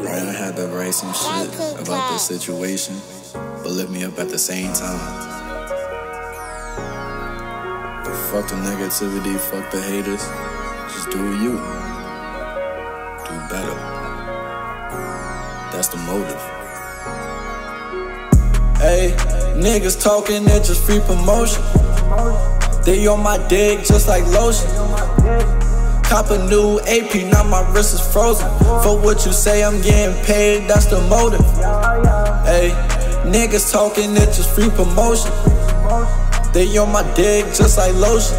Man, I had to write some shit about this situation, but lift me up at the same time. But fuck the negativity, fuck the haters. Just do you. Do better. That's the motive. Hey, niggas talking, it's just free promotion. They on my dick just like lotion. Cop a new AP, now my wrist is frozen. For what you say, I'm getting paid, that's the motive. Hey, niggas talking, it's just free promotion. They on my dick just like lotion.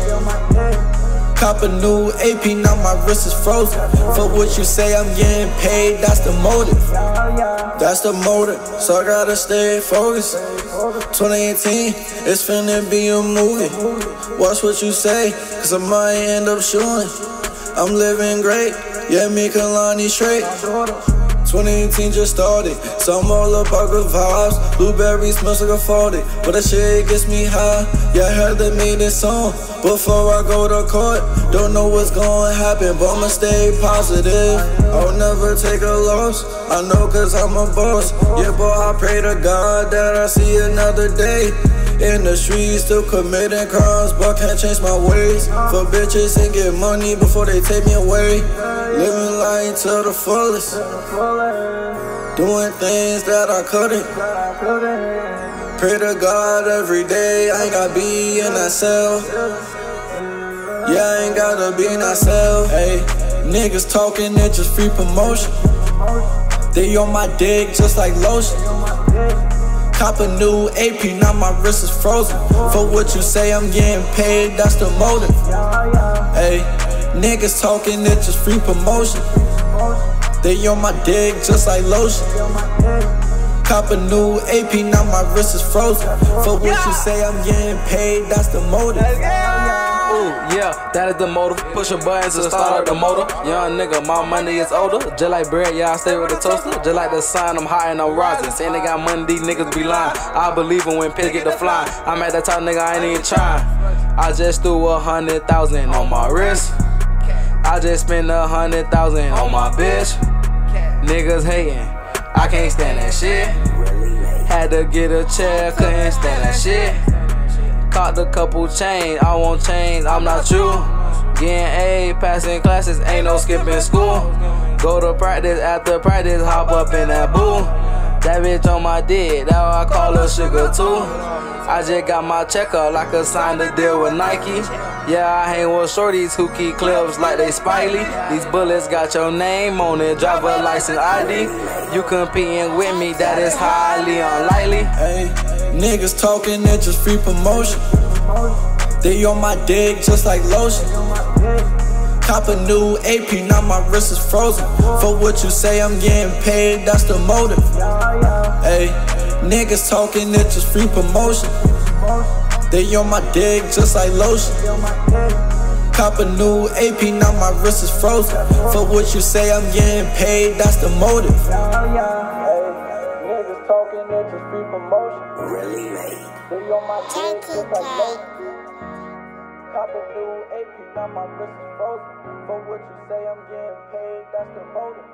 Cop a new AP, now my wrist is frozen. For what you say, I'm getting paid, that's the motive. That's the motive, so I gotta stay focused. 2018, it's finna be a movie. Watch what you say, cause I might end up shooting. I'm living great, yeah, me Kalani straight. 2018 just started, so I'm all about good vibes. Blueberry smells like a 40, but that shit gets me high. Yeah, I heard they made this song before I go to court. Don't know what's gonna happen, but I'ma stay positive. I'll never take a loss. I know cause I'm a boss. Yeah, boy, I pray to God that I see another day. In the streets, still committing crimes, but can't change my ways. For bitches and get money before they take me away. Living life to the fullest. Doing things that I couldn't. Pray to God every day, I ain't gotta be in that cell. Yeah, I ain't gotta be in that cell. Hey, niggas talking, it's just free promotion. They on my dick just like lotion. Cop a new AP, now my wrist is frozen. For what you say, I'm getting paid, that's the motive. Hey, niggas talking, it's just free promotion. They on my dick just like lotion. Cop a new AP, now my wrist is frozen. For what you say, I'm getting paid, that's the motive. Ooh, yeah, that is the motive. Pushing buttons to start up the motor. Young nigga, my money is older. Just like bread, yeah, I stay with the toaster. Just like the sun, I'm high and I'm rising. Saying they got money, these niggas be lying. I believe in when pigs get the flying. I'm at that top, nigga, I ain't even trying. I just threw a hundred thousand on my wrist. I just spent a hundred thousand on my bitch. Niggas hating, I can't stand that shit. Had to get a chair, couldn't stand that shit. Caught a couple chains, I won't change, I'm not you. Getting A, passing classes, ain't no skipping school. Go to practice, after practice, hop up in that boo. That bitch on my dick, that I call her sugar too. I just got my checker like I signed a deal with Nike. Yeah, I hang with shorties who keep clips like they spily. These bullets got your name on it, driver license ID. You competing with me, that is highly unlikely. Hey, niggas talking, it's just free promotion. They on my dick just like lotion. Cop a new AP, now my wrist is frozen. For what you say, I'm getting paid, that's the motive. Hey, niggas talking, it's just free promotion. They on my dick just like lotion. Cop a new AP, now my wrist is frozen. For what you say, I'm getting paid, that's the motive. Niggas talking, it's just free promotion. Really made. They on my dick just like lotion. Cop a new AP, now my wrist is frozen. For what you say, I'm getting paid, that's the motive.